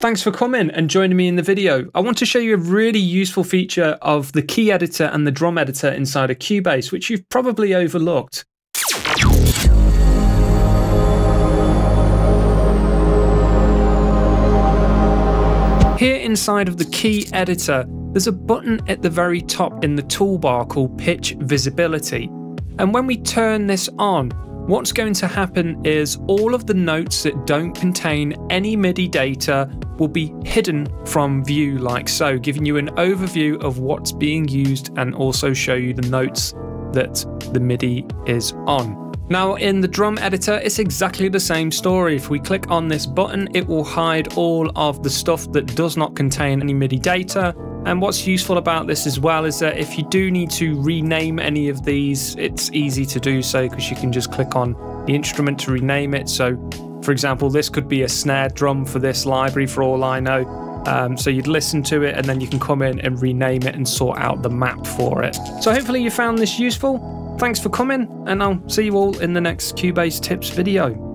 Thanks for coming and joining me in the video. I want to show you a really useful feature of the key editor and the drum editor inside of Cubase, which you've probably overlooked. Here inside of the key editor, there's a button at the very top in the toolbar called Pitch Visibility. And when we turn this on, what's going to happen is all of the notes that don't contain any MIDI data will be hidden from view like so, giving you an overview of what's being used and also show you the notes that the MIDI is on. Now in the drum editor, it's exactly the same story. If we click on this button, it will hide all of the stuff that does not contain any MIDI data and what's useful about this as well is that if you do need to rename any of these, it's easy to do so because you can just click on the instrument to rename it. So, for example, this could be a snare drum for this library for all I know. Um, so you'd listen to it and then you can come in and rename it and sort out the map for it. So hopefully you found this useful. Thanks for coming and I'll see you all in the next Cubase tips video.